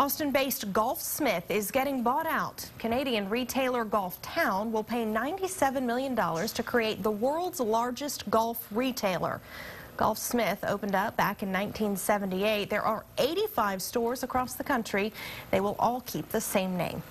Austin-based Golfsmith is getting bought out. Canadian retailer Golf Town will pay $97 million to create the world's largest golf retailer. Golfsmith opened up back in 1978. There are 85 stores across the country. They will all keep the same name.